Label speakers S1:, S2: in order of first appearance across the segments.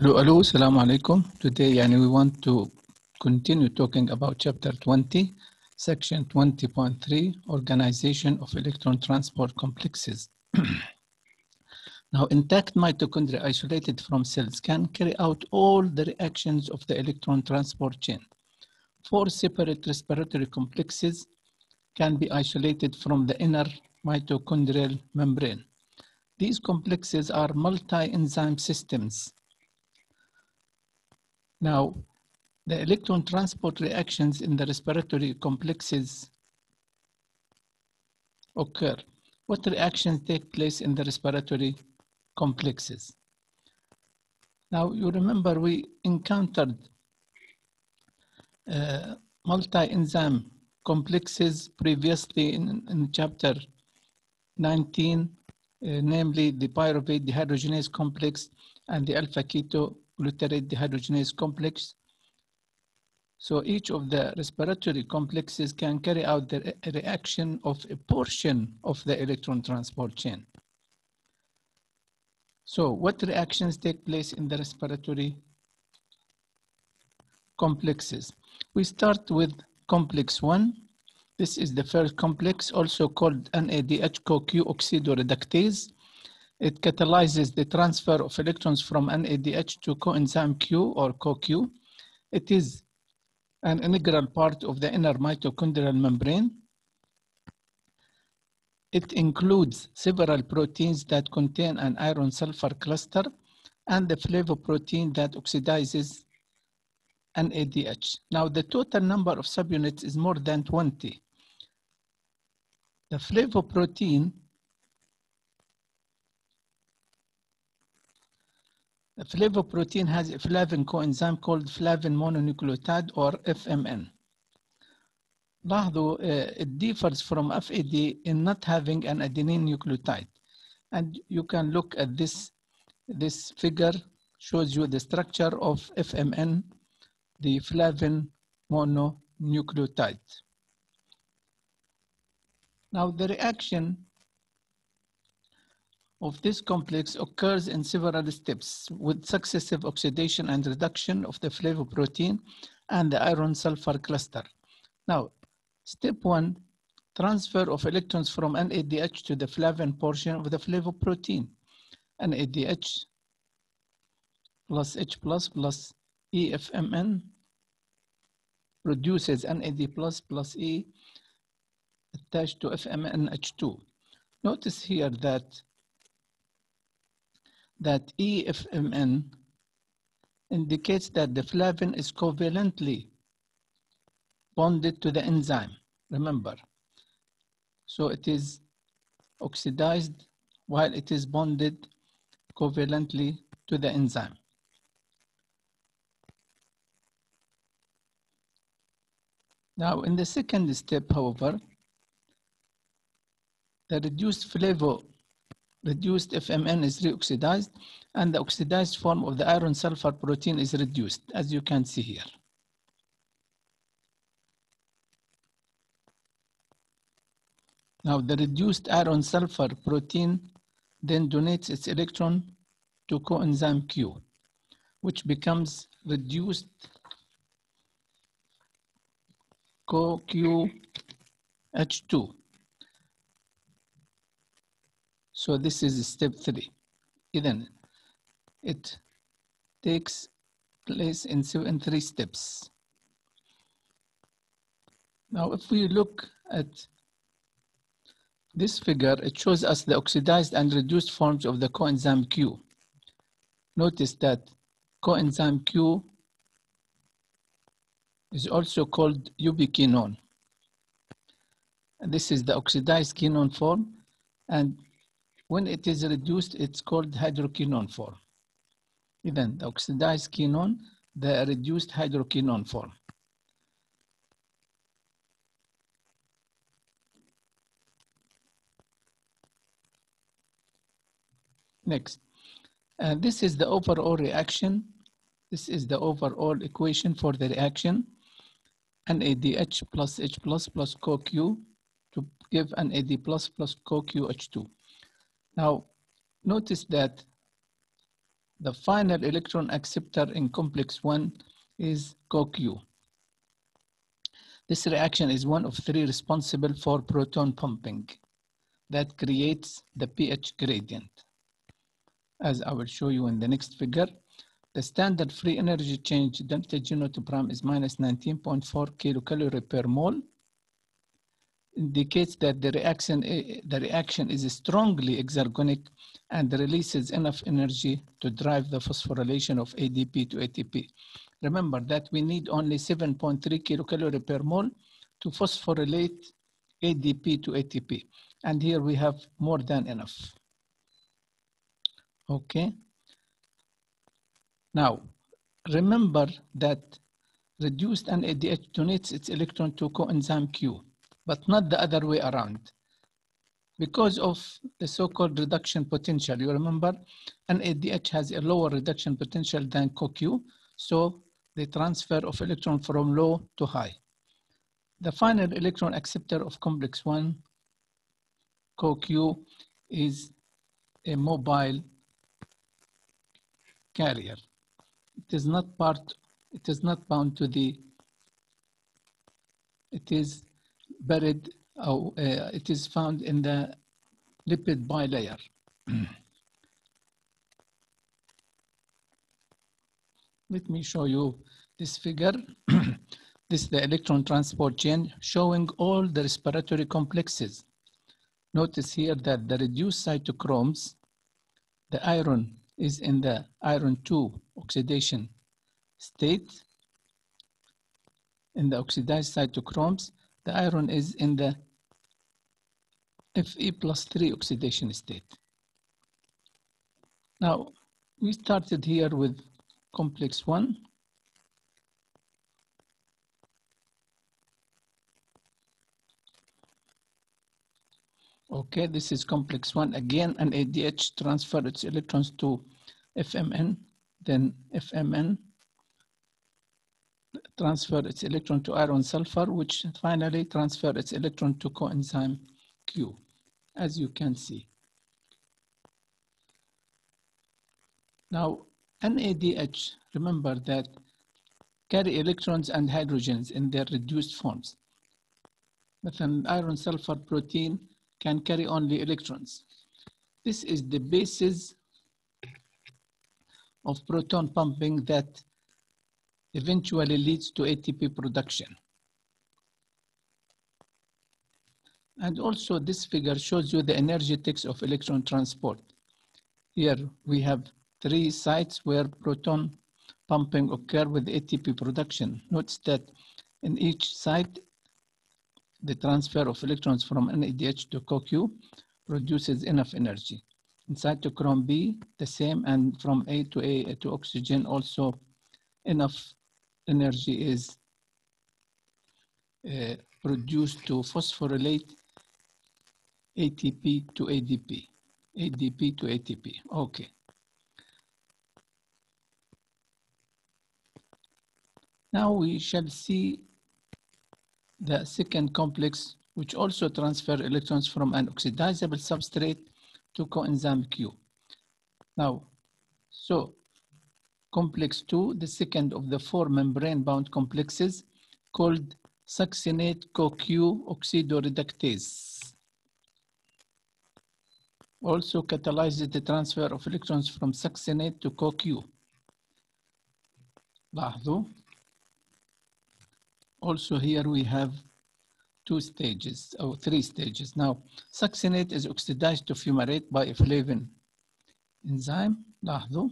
S1: Hello, hello, assalamu alaikum. Today, yani, we want to continue talking about chapter 20, section 20.3, organization of electron transport complexes. now, intact mitochondria isolated from cells can carry out all the reactions of the electron transport chain. Four separate respiratory complexes can be isolated from the inner mitochondrial membrane. These complexes are multi-enzyme systems now, the electron transport reactions in the respiratory complexes occur. What reactions take place in the respiratory complexes? Now, you remember we encountered uh, multi-enzyme complexes previously in, in chapter 19, uh, namely the pyruvate dehydrogenase complex and the alpha keto glutarate dehydrogenase complex. So each of the respiratory complexes can carry out the re reaction of a portion of the electron transport chain. So what reactions take place in the respiratory complexes? We start with complex one. This is the first complex, also called NADH-CoQ oxidoreductase. It catalyzes the transfer of electrons from NADH to coenzyme Q or CoQ. It is an integral part of the inner mitochondrial membrane. It includes several proteins that contain an iron sulfur cluster and the flavoprotein that oxidizes NADH. Now the total number of subunits is more than 20. The flavoprotein flavoprotein has a flavin coenzyme called flavin mononucleotide or FMN. لاحظوا uh, it differs from FAD in not having an adenine nucleotide. And you can look at this, this figure shows you the structure of FMN, the flavin mononucleotide. Now the reaction of this complex occurs in several steps with successive oxidation and reduction of the flavoprotein and the iron sulfur cluster. Now, step one, transfer of electrons from NADH to the flavin portion of the flavoprotein. NADH plus H plus plus EFMN produces NAD plus plus E attached to FMNH2. Notice here that that EFMN indicates that the flavin is covalently bonded to the enzyme, remember. So it is oxidized while it is bonded covalently to the enzyme. Now in the second step, however, the reduced flavo reduced FMN is reoxidized and the oxidized form of the iron sulfur protein is reduced, as you can see here. Now the reduced iron sulfur protein then donates its electron to coenzyme Q, which becomes reduced CoQH2 so this is step three. Then it takes place in, seven, three steps. Now, if we look at this figure, it shows us the oxidized and reduced forms of the coenzyme Q. Notice that coenzyme Q is also called ubiquinone. This is the oxidized quinone form, and when it is reduced, it's called hydroquinone form. Then the oxidized quinone, the reduced hydroquinone form. Next, uh, this is the overall reaction. This is the overall equation for the reaction. NADH plus H plus plus CoQ to give NAD plus plus CoQH2. Now, notice that The final electron acceptor in complex 1 is CoQ. This reaction is one of three responsible for proton pumping that creates the pH gradient. As I will show you in the next figure, the standard free energy change delta G naught prime is minus 19.4 kilocalorie per mole indicates that the reaction, eh, eh, the reaction is strongly exergonic and releases enough energy to drive the phosphorylation of ADP to ATP. Remember that we need only 7.3 kilocalorie per mole to phosphorylate ADP to ATP. And here we have more than enough. Okay. Now, remember that reduced NADH donates its electron to coenzyme Q but not the other way around. Because of the so-called reduction potential, you remember NADH has a lower reduction potential than CoQ, so the transfer of electron from low to high. The final electron acceptor of complex 1, CoQ, is a mobile carrier. It is not part, it is not bound to the, it is buried, uh, it is found in the lipid bilayer. Let me show you this figure. this is the electron transport chain showing all the respiratory complexes. Notice here that the reduced cytochromes, the iron is in the iron 2 oxidation state. In the oxidized cytochromes, the iron is in the Fe plus 3 oxidation state. Now, we started here with complex 1. Okay, this is complex 1. Again, NADH transfer its electrons to FMN, then FMN transfer its electron to iron sulfur, which finally transfer its electron to coenzyme Q, as you can see. Now, NADH, remember that carry electrons and hydrogens in their reduced forms. But an iron sulfur protein can carry only electrons. This is the basis of proton pumping that eventually leads to ATP production. And also this figure shows you the energetics of electron transport. Here we have three sites where proton pumping occur with ATP production. Notice that in each site, the transfer of electrons from NADH to CoQ produces enough energy. In cytochrome B, the same, and from A to A to oxygen also enough energy is uh, produced to phosphorylate ATP to ADP, ADP to ATP. Okay. Now we shall see the second complex, which also transfer electrons from an oxidizable substrate to coenzyme Q. Now, so complex 2, the second of the four membrane-bound complexes called succinate CoQ oxidoreductase. Also catalyzes the transfer of electrons from succinate to CoQ. لاحظوا. Also here we have two stages, or three stages. Now, succinate is oxidized to fumarate by a flavin enzyme. لاحظوا.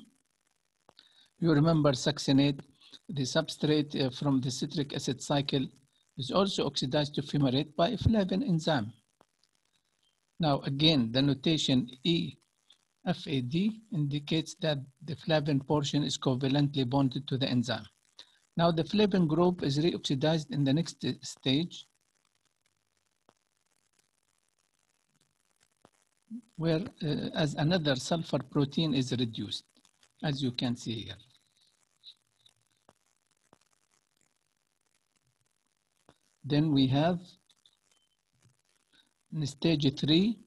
S1: You remember succinate, the substrate uh, from the citric acid cycle is also oxidized to fumarate by a flavin enzyme. Now again, the notation E FAD indicates that the flavin portion is covalently bonded to the enzyme. Now the flavin group is reoxidized in the next stage where uh, as another sulfur protein is reduced, as you can see here. Then we have in stage three,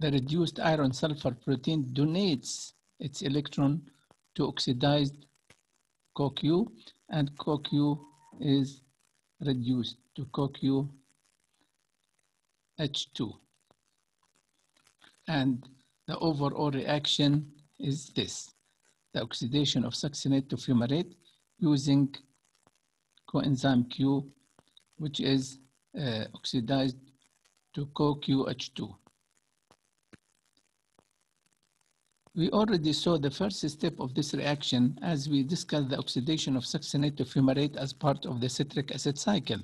S1: the reduced iron sulfur protein donates its electron to oxidized CoQ and CoQ is reduced to CoQ H2. And the overall reaction is this, the oxidation of succinate to fumarate using coenzyme Q, which is uh, oxidized to CoQH2. We already saw the first step of this reaction as we discussed the oxidation of succinate to fumarate as part of the citric acid cycle.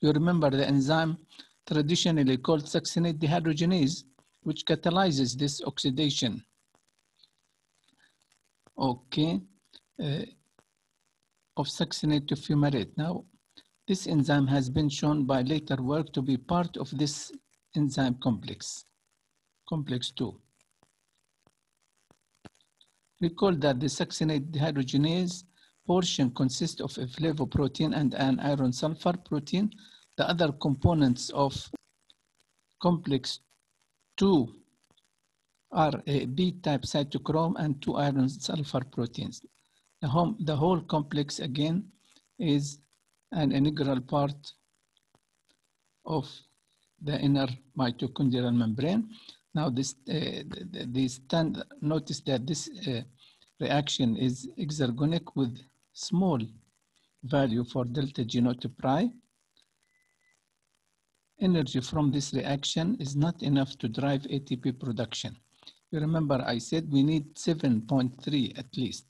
S1: You remember the enzyme traditionally called succinate dehydrogenase, which catalyzes this oxidation. Okay, uh, of succinate to fumarate. Now, this enzyme has been shown by later work to be part of this enzyme complex, complex 2. Recall that the succinate dehydrogenase portion consists of a flavoprotein and an iron sulfur protein. The other components of complex 2 are a B-type cytochrome and two iron sulfur proteins. The, home, the whole complex again is an integral part of the inner mitochondrial membrane. Now this, uh, notice that this uh, reaction is exergonic with small value for delta G naught prime. Energy from this reaction is not enough to drive ATP production. You remember I said we need 7.3 at least.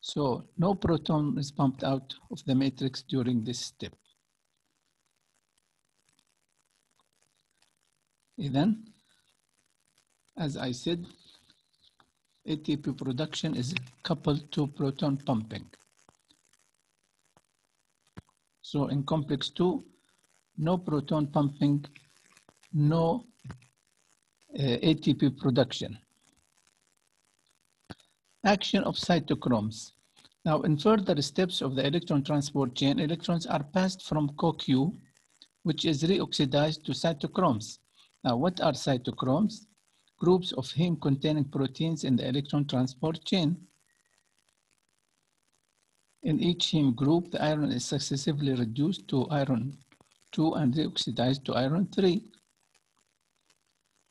S1: So no proton is pumped out of the matrix during this step. Then, as I said, ATP production is coupled to proton pumping. So in complex two, no proton pumping, no Uh, ATP production. Action of cytochromes. Now in further steps of the electron transport chain, electrons are passed from CoQ, which is reoxidized to cytochromes. Now what are cytochromes? Groups of heme-containing proteins in the electron transport chain. In each heme group, the iron is successively reduced to iron 2 and reoxidized to iron 3.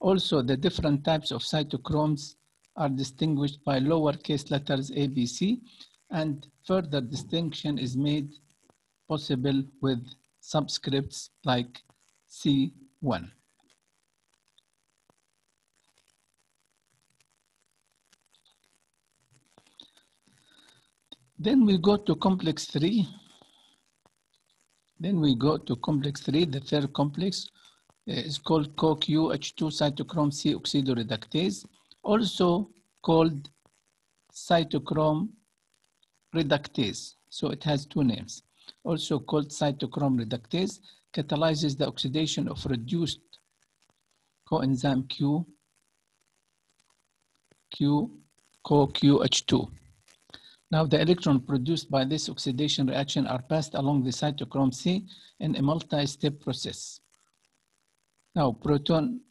S1: Also, the different types of cytochromes are distinguished by lowercase letters ABC, and further distinction is made possible with subscripts like C1. Then we go to complex three. Then we go to complex three, the third complex Uh, is called CoQH2 cytochrome C oxidoreductase, also called cytochrome reductase. So it has two names. Also called cytochrome reductase, catalyzes the oxidation of reduced coenzyme Q, Q, CoQH2. Now the electron produced by this oxidation reaction are passed along the cytochrome C in a multi-step process. Now proton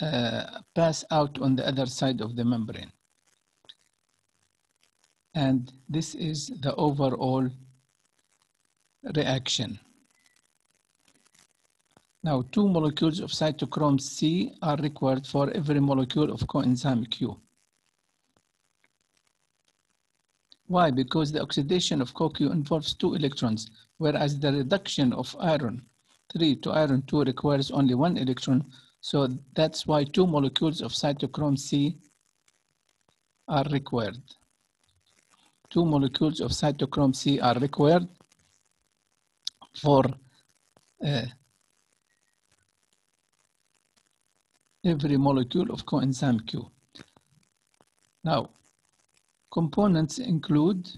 S1: uh, pass out on the other side of the membrane. And this is the overall reaction. Now two molecules of cytochrome C are required for every molecule of coenzyme Q. Why? Because the oxidation of CoQ involves two electrons, whereas the reduction of iron 3 to iron 2 requires only one electron. So that's why two molecules of cytochrome C are required. Two molecules of cytochrome C are required for uh, every molecule of coenzyme Q. Now, Components include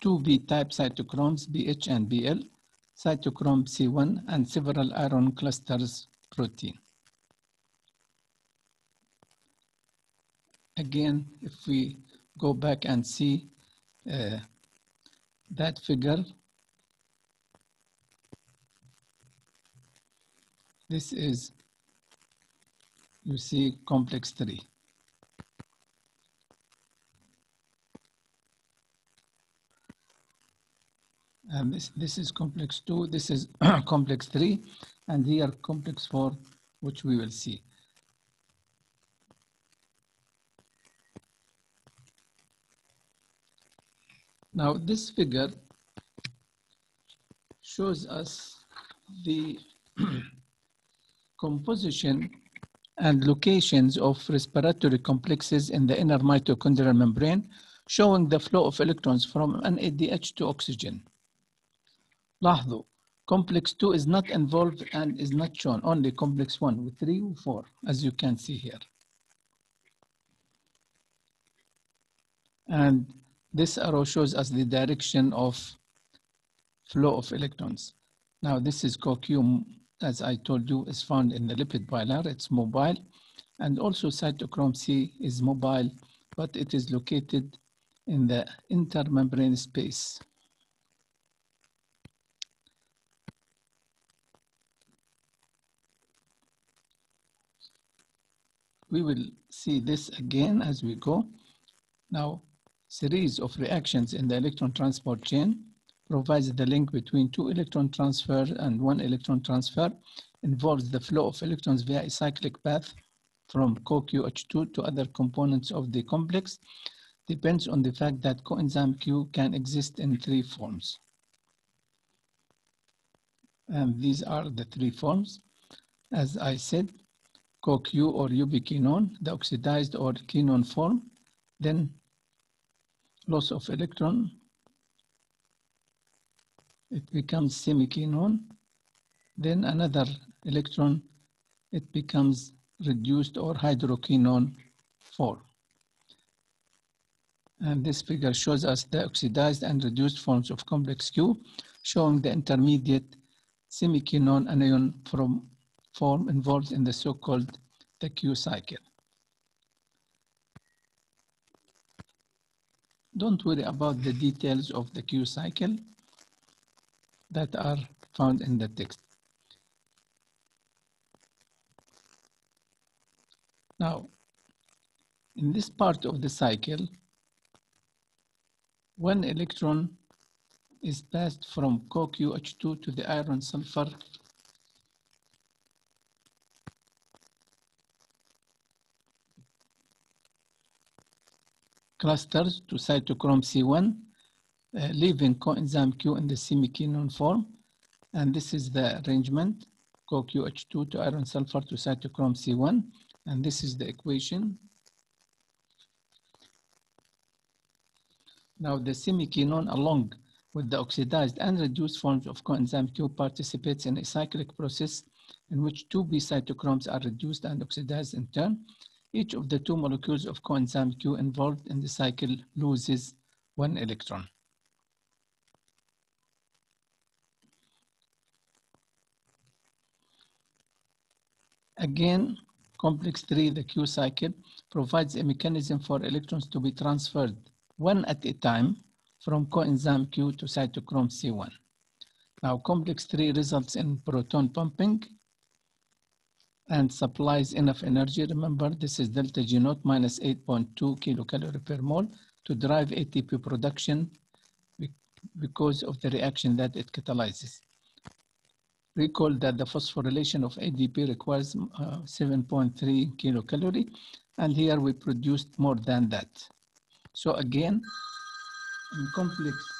S1: two B-type cytochromes, BH and BL, cytochrome C1, and several iron clusters protein. Again, if we go back and see uh, that figure, this is, you see, complex 3. and this, this is complex two, this is complex three, and here complex four, which we will see. Now this figure shows us the composition and locations of respiratory complexes in the inner mitochondrial membrane, showing the flow of electrons from NADH to oxygen. لاحظوا complex 2 is not involved and is not shown, only complex 1 with 3 or 4, as you can see here. And this arrow shows us the direction of flow of electrons. Now this is CoQ, as I told you, is found in the lipid bilayer, it's mobile. And also cytochrome C is mobile, but it is located in the intermembrane space. We will see this again as we go. Now, series of reactions in the electron transport chain provides the link between two electron transfer and one electron transfer, involves the flow of electrons via a cyclic path from CoQH2 to other components of the complex, depends on the fact that coenzyme Q can exist in three forms. And these are the three forms. As I said, CoQ or ubiquinone, the oxidized or quinone form, then loss of electron, it becomes semiquinone, then another electron, it becomes reduced or hydroquinone form. And this figure shows us the oxidized and reduced forms of complex Q, showing the intermediate semiquinone anion from form involved in the so-called the Q cycle. Don't worry about the details of the Q cycle that are found in the text. Now, in this part of the cycle, one electron is passed from CoQH2 to the iron sulfur clusters to cytochrome C1, uh, leaving coenzyme Q in the semiquinone form. And this is the arrangement, CoQH2 to iron sulfur to cytochrome C1. And this is the equation. Now the semiquinone along with the oxidized and reduced forms of coenzyme Q participates in a cyclic process in which two B cytochromes are reduced and oxidized in turn. Each of the two molecules of coenzyme Q involved in the cycle loses one electron. Again, complex 3, the Q cycle, provides a mechanism for electrons to be transferred one at a time from coenzyme Q to cytochrome C1. Now, complex 3 results in proton pumping and supplies enough energy. Remember, this is delta G naught minus 8.2 kilocalorie per mole to drive ATP production because of the reaction that it catalyzes. Recall that the phosphorylation of ADP requires uh, 7.3 kilocalorie, and here we produced more than that. So again, in complex